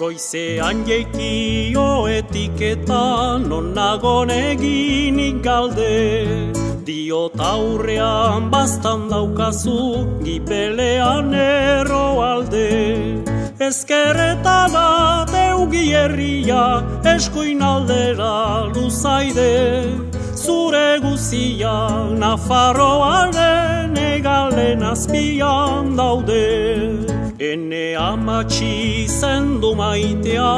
Goizean jeikio etiketa non nagon eginik galde. Dio taurrean bastan daukazu gipelean erro alde. Ezkerretan adeugi herria eskuin aldera luzaide. Zure guzia Nafarroaren egalen azpian daude Ene amatxi zendu maitea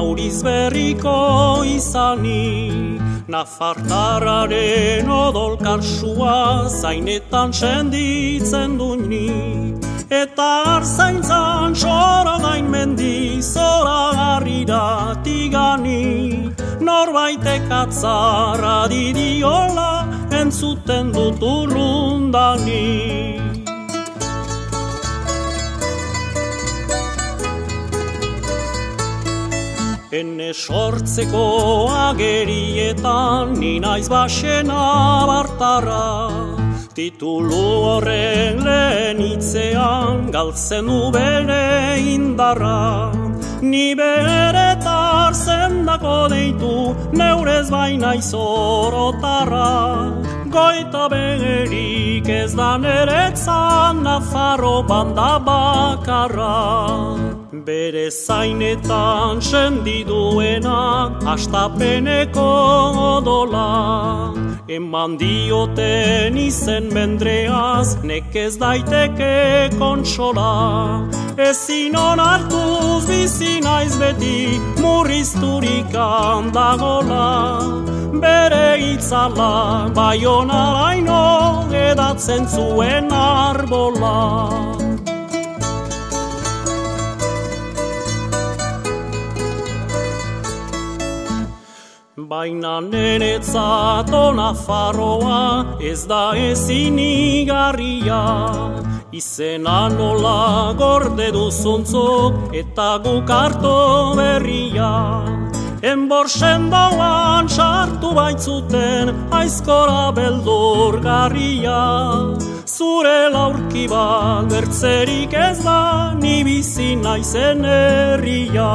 auriz berriko izani. Nafartararen odolkarsua zainetan senditzen duini Eta arzaintzan sora gain mendi zora garrira tigani Norbaitek atzarra didiola entzuten dut urrundani Ene sortzeko agerietan ni naiz basena bartara Titulu horren lehen itzean galtzen du bere indarra. Ni beretar zendako deitu neurez baina izorotarra Goita begerik ez da neretzan nafarro banda bakarra. Bere zainetan sendiduena astapeneko odola. Eman dioten izen mendreaz nekez daiteke kontsola. Ezin onartuz bizi naiz beti murrizturik handagola. Bere itzala baionaraino edatzen zuen arbola. Baina nenetzat ona farroa ez da ezin igarria. Izena nola gorde duzuntzok eta guk harto berria. Enborsen dauan sartu baitzuten aizkora beldur garria Zure laurki bat bertzerik ez da ni bizi naizen herria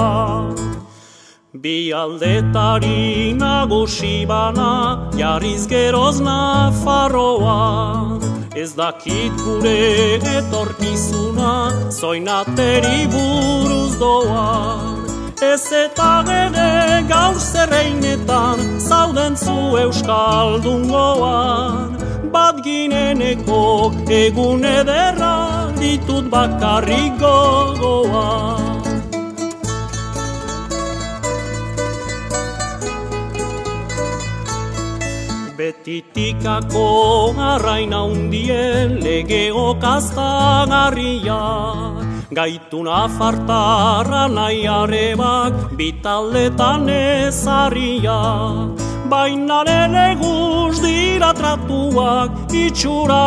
Bi aldetari nagusi bana, jarriz geroz nafarroa. Ez dakit gure etorkizuna, zoinateri buruz doa. Ez eta gene gaur zerreinetan, zauden zu euskaldungoan. Bat gineneko egun ederra, ditut bakarrik gogoan. Betitikako arraina undien lege okazta Gaituna fartarra nahi arebak bitaldetan ezarria Baina nene guz dira tratuak itxura